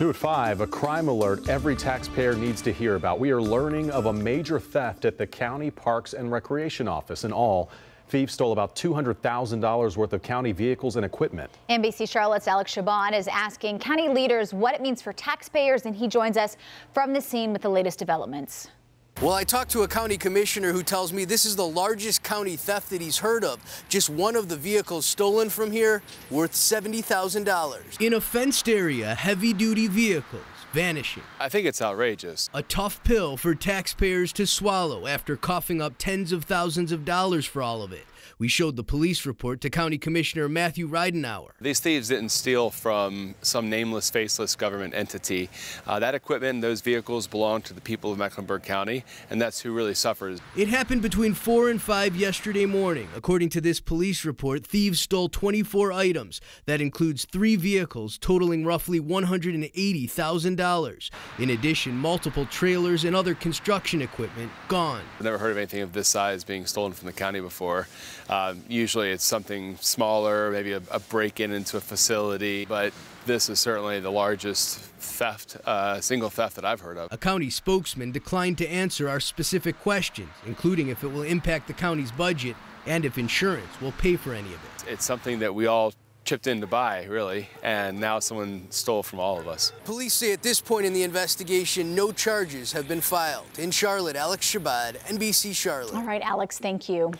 New at 5, a crime alert every taxpayer needs to hear about. We are learning of a major theft at the County Parks and Recreation Office. In all, thieves stole about $200,000 worth of county vehicles and equipment. NBC Charlotte's Alex Shabbat is asking county leaders what it means for taxpayers, and he joins us from the scene with the latest developments. Well, I talked to a county commissioner who tells me this is the largest county theft that he's heard of. Just one of the vehicles stolen from here worth $70,000. In a fenced area, heavy duty vehicles vanishing. I think it's outrageous. A tough pill for taxpayers to swallow after coughing up tens of thousands of dollars for all of it. We showed the police report to County Commissioner Matthew Ridenour. These thieves didn't steal from some nameless, faceless government entity. Uh, that equipment and those vehicles belong to the people of Mecklenburg County, and that's who really suffers. It happened between 4 and 5 yesterday morning. According to this police report, thieves stole 24 items. That includes three vehicles totaling roughly $180,000. In addition, multiple trailers and other construction equipment gone. I've never heard of anything of this size being stolen from the county before. Um, usually it's something smaller, maybe a, a break-in into a facility, but this is certainly the largest theft, uh, single theft that I've heard of. A county spokesman declined to answer our specific questions, including if it will impact the county's budget and if insurance will pay for any of it. It's something that we all chipped in to buy, really, and now someone stole from all of us. Police say at this point in the investigation, no charges have been filed. In Charlotte, Alex Shabbat, NBC Charlotte. All right, Alex, thank you.